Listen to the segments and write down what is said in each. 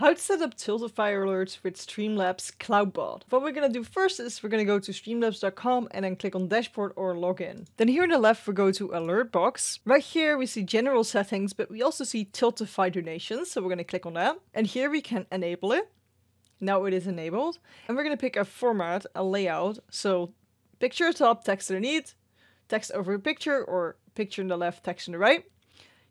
How to set up Tiltify alerts with Streamlabs CloudBot. What we're to do first is we're to go to streamlabs.com and then click on dashboard or login. Then here on the left we go to alert box. Right here we see general settings but we also see Tiltify donations so we're to click on that. And here we can enable it. Now it is enabled. And we're to pick a format, a layout. So picture top, text underneath, text over picture or picture on the left, text on the right.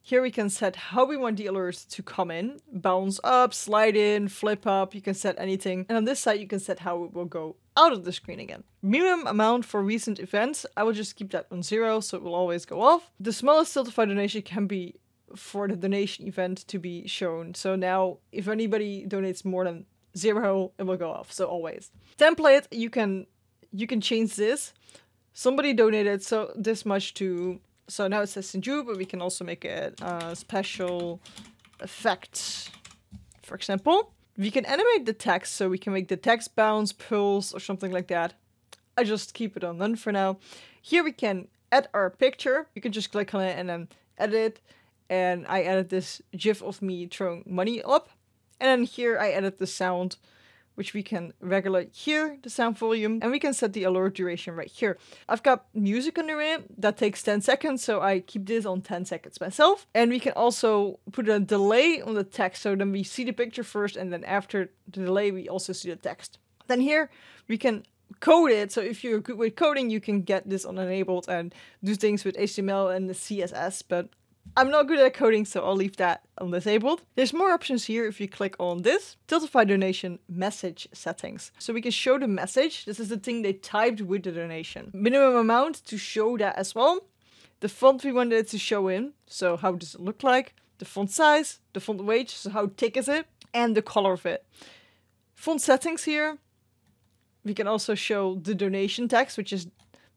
Here we can set how we want the alerts to come in. Bounce up, slide in, flip up, you can set anything. And on this side you can set how it will go out of the screen again. Minimum amount for recent events, I will just keep that on zero so it will always go off. The smallest Tiltify donation can be for the donation event to be shown. So now if anybody donates more than zero, it will go off, so always. Template, you can you can change this. Somebody donated so this much to so now it says Sinju, but we can also make it a special effect, for example. We can animate the text, so we can make the text bounce, pulse, or something like that. I just keep it on none for now. Here we can add our picture. You can just click on it and then edit. And I added this gif of me throwing money up. And then here I added the sound which we can regulate here, the sound volume, and we can set the alert duration right here. I've got music under it that takes 10 seconds, so I keep this on 10 seconds myself. And we can also put a delay on the text, so then we see the picture first, and then after the delay, we also see the text. Then here, we can code it. So if you're good with coding, you can get this on enabled and do things with HTML and the CSS, but I'm not good at coding, so I'll leave that on disabled. There's more options here if you click on this. Tiltify donation message settings. So we can show the message. This is the thing they typed with the donation. Minimum amount to show that as well. The font we wanted it to show in. So how does it look like? The font size, the font weight, so how thick is it? And the color of it. Font settings here. We can also show the donation text, which is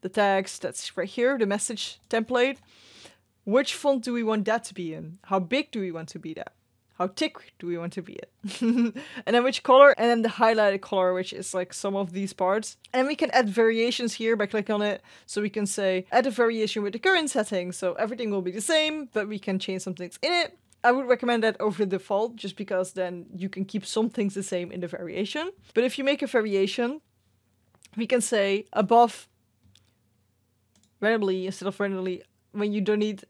the text that's right here, the message template. Which font do we want that to be in? How big do we want to be that? How thick do we want to be it? and then which color? And then the highlighted color, which is like some of these parts. And we can add variations here by clicking on it. So we can say add a variation with the current settings. So everything will be the same, but we can change some things in it. I would recommend that over the default just because then you can keep some things the same in the variation. But if you make a variation, we can say above randomly instead of randomly when you donate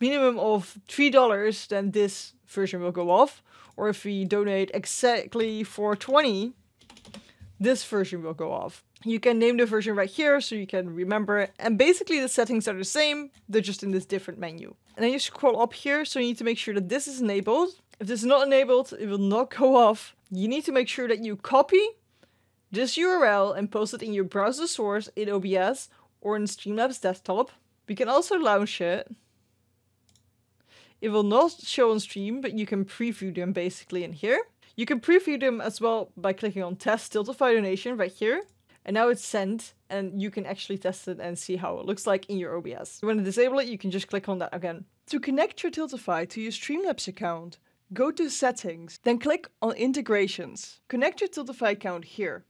minimum of three dollars, then this version will go off. Or if we donate exactly for 20, this version will go off. You can name the version right here so you can remember it. And basically the settings are the same, they're just in this different menu. And then you scroll up here, so you need to make sure that this is enabled. If this is not enabled, it will not go off. You need to make sure that you copy this URL and post it in your browser source in OBS or in Streamlabs desktop. We can also launch it it will not show on stream, but you can preview them basically in here. You can preview them as well by clicking on test Tiltify donation right here. And now it's sent and you can actually test it and see how it looks like in your OBS. When you disable it, you can just click on that again. To connect your Tiltify to your Streamlabs account, go to settings, then click on integrations. Connect your Tiltify account here.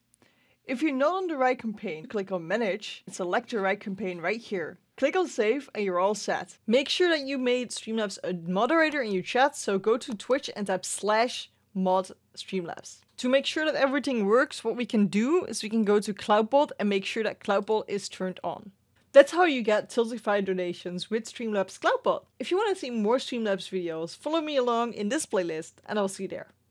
If you're not on the right campaign, click on manage and select your right campaign right here. Click on save and you're all set. Make sure that you made Streamlabs a moderator in your chat, so go to Twitch and type slash mod Streamlabs. To make sure that everything works, what we can do is we can go to CloudBot and make sure that CloudBot is turned on. That's how you get Tiltify donations with Streamlabs CloudBot. If you want to see more Streamlabs videos, follow me along in this playlist and I'll see you there.